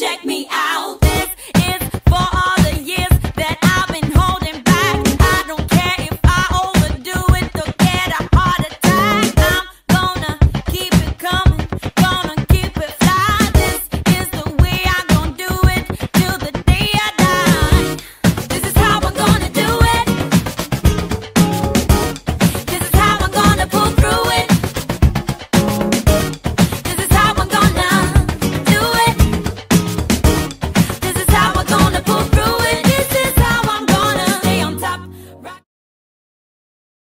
check me